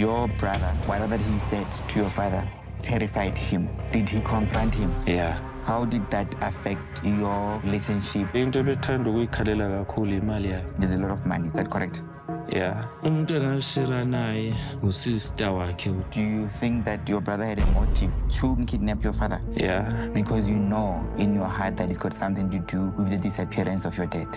Your brother, whatever he said to your father, terrified him. Did he confront him? yeah How did that affect your relationship? There's a lot of money, is that correct? yeah umuntu naye wakhe Do you think that your brother had a motive to kidnap your father? yeah Because you know in your heart that it's got something to do with the disappearance of your dad.